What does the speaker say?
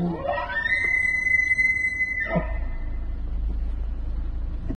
Mm.